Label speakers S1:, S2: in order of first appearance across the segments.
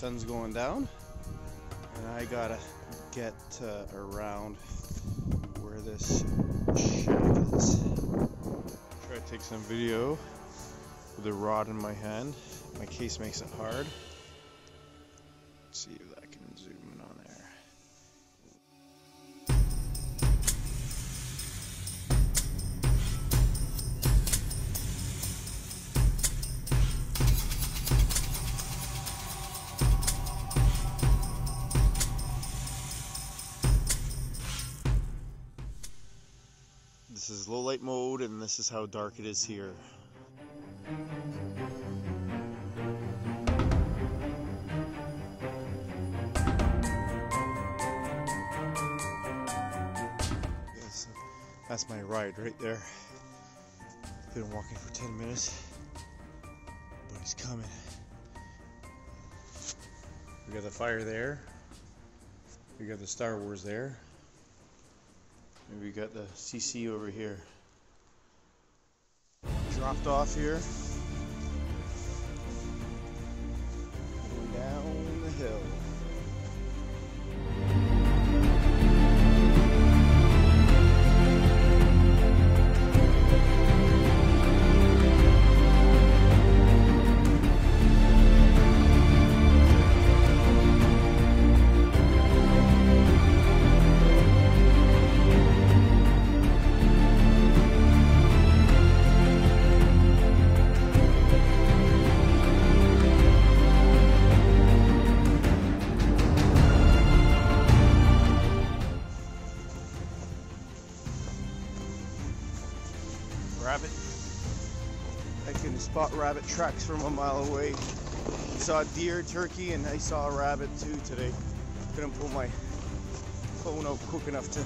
S1: sun's going down, and I gotta get uh, around where this shack is. Try to take some video with a rod in my hand. My case makes it hard. Let's see this is how dark it is here. That's my ride right there. Been walking for 10 minutes, but he's coming. We got the fire there. We got the Star Wars there. And we got the CC over here. Dropped off here. I can spot rabbit tracks from a mile away. Saw deer, turkey, and I saw a rabbit too today. Couldn't pull my phone out quick enough to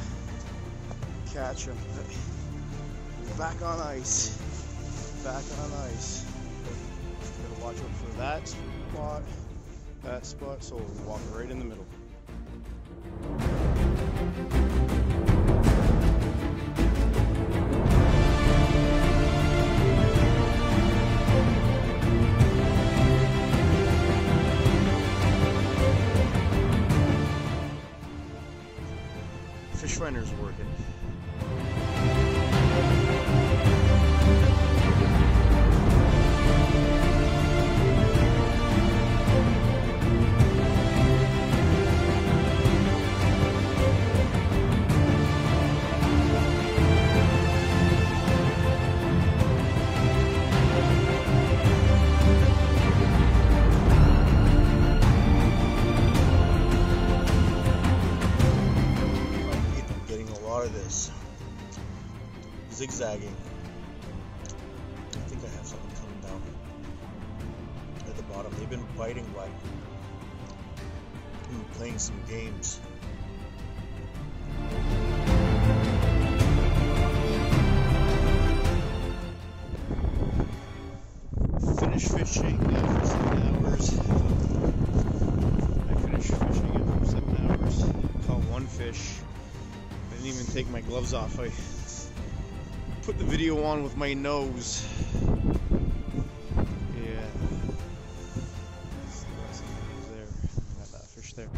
S1: catch him. But back on ice. Back on ice. Gotta watch out for that spot, that spot, so we'll walk right in the middle. Finder's working. Zigzagging. I think I have something coming down at the bottom. They've been biting like been playing some games. Finished fishing after seven hours. I finished fishing after seven hours. Caught one fish. I didn't even take my gloves off. I put the video on with my nose. Yeah. There. Got that fish there.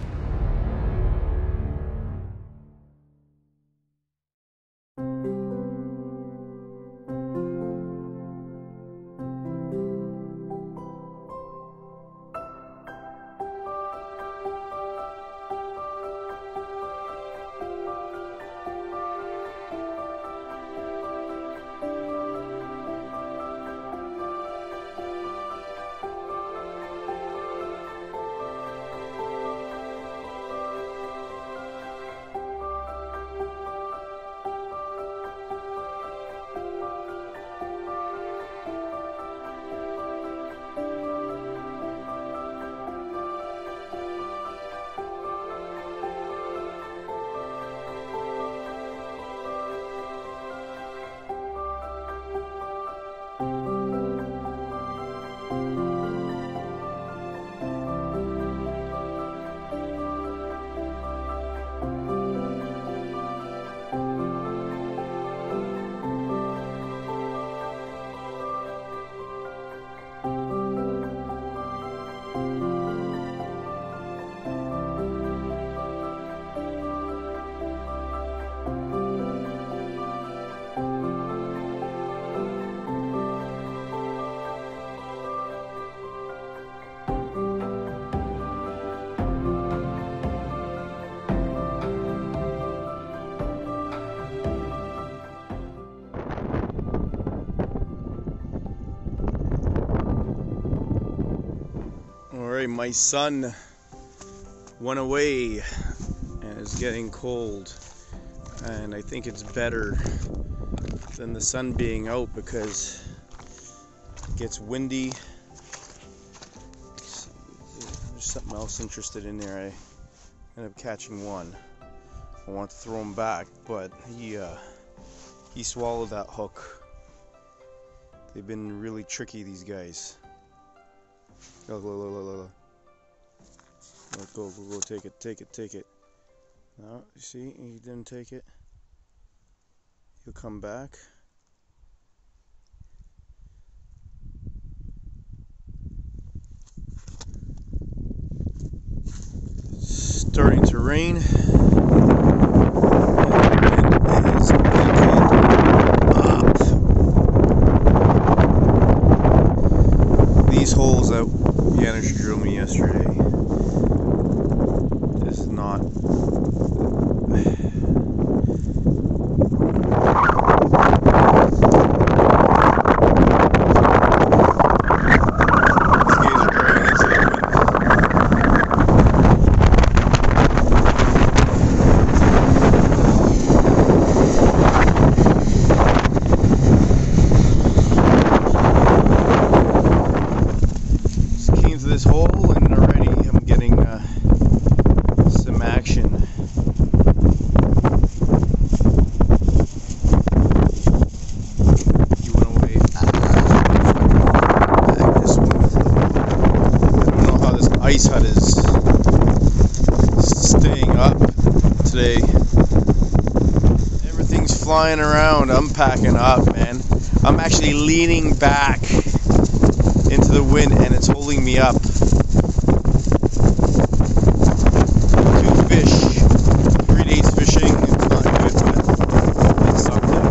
S1: My sun went away and it's getting cold. And I think it's better than the sun being out because it gets windy. There's something else interested in there. I ended up catching one. I want to throw him back, but he uh, he swallowed that hook. They've been really tricky, these guys. Look, look, look, Look, go, go, go, take it, take it, take it. No, you see, he didn't take it. He'll come back. starting to rain. These holes that Janusz drew me yesterday not this hole and already I'm getting uh, some action. He went away. Back this one. I don't know how this ice hut is staying up today. Everything's flying around. I'm packing up, man. I'm actually leaning back into the wind and it's holding me up. Two fish, three days fishing, it's not good, but it's something.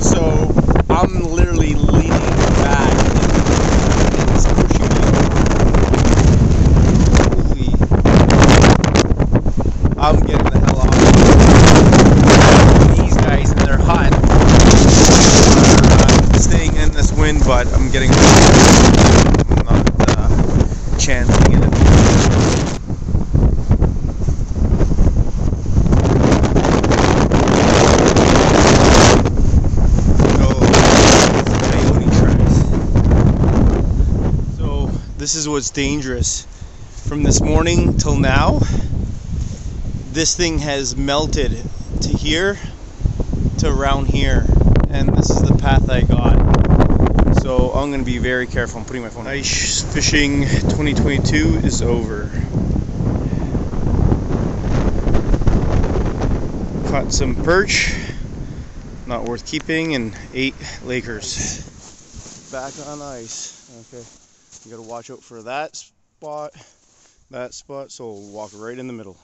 S1: So I'm literally leaning back and it's pushing me. Holy I'm getting the hell off. These guys in their hut are uh, staying in this wind, but I'm getting I'm not uh, channeling it. So this is what's dangerous. From this morning till now, this thing has melted to here to around here and this is the path I got so I'm gonna be very careful I'm putting my phone ice fishing 2022 is over. Caught some perch not worth keeping and eight Lakers. Back on ice okay. You gotta watch out for that spot that spot so we'll walk right in the middle